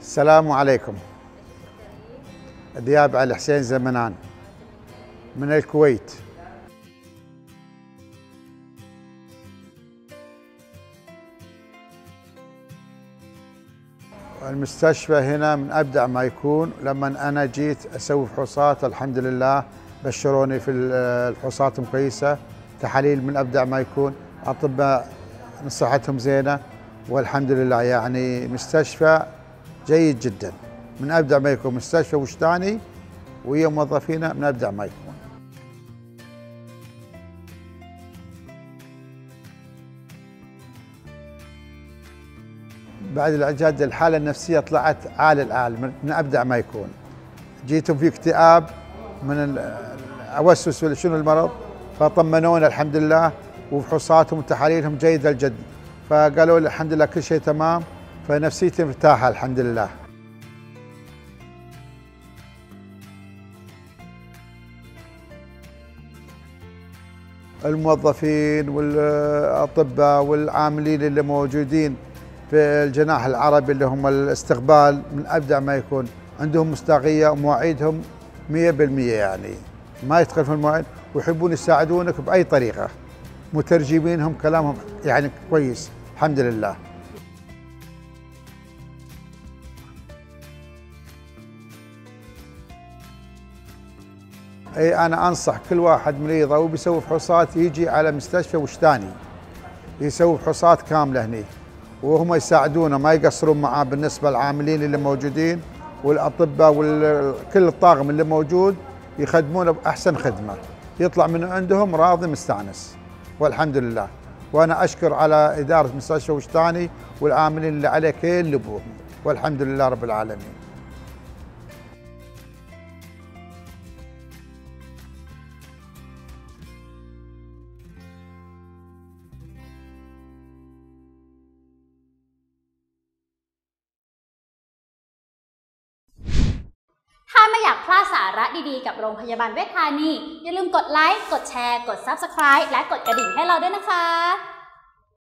السلام عليكم. دياب علي حسين زمنان. من الكويت. المستشفى هنا من أبدع ما يكون. لما أنا جيت أسوي فحوصات الحمد لله بشروني في الفحوصات كويسه تحاليل من أبدع ما يكون. أطباء صحتهم زينة والحمد لله يعني مستشفى جيد جدا. من أبدع ما يكون مستشفى وشتاني ويا موظفينا من أبدع ما يكون. بعد العلاج الحالة النفسية طلعت عالي العال من أبدع ما يكون. جيتهم في اكتئاب من اوسوس شنو المرض فطمنونا الحمد لله. وفحوصاتهم وتحاليلهم جيدة جدا فقالوا لي الحمد لله كل شيء تمام فنفسيتي مرتاحه الحمد لله. الموظفين والأطباء والعاملين اللي موجودين في الجناح العربي اللي هم الاستقبال من أبدع ما يكون. عندهم مصداقية ومواعيدهم 100% يعني. ما يتخلفون المواعيد ويحبون يساعدونك بأي طريقة. مترجمينهم كلامهم. يعني كويس. الحمد لله. أي أنا أنصح كل واحد مريض أو بيسوي فحوصات يجي على مستشفى وشتاني. يسوي فحوصات كاملة هني. وهم يساعدونه ما يقصرون معاه بالنسبة للعاملين اللي موجودين والأطباء وكل الطاقم اللي موجود يخدمونه بأحسن خدمة. يطلع من عندهم راضي مستأنس. والحمد لله. وأنا أشكر على إدارة مستشفى وشتاني والعاملين اللي عليه كل والحمد لله رب العالمين. อยากพลาดสาระดีๆ กับโรงพยาบาลเวชธานี อย่าลืมกดไลค์ กดแชร์ กด Subscribe และกดกระดิ่งให้เราด้วยนะคะ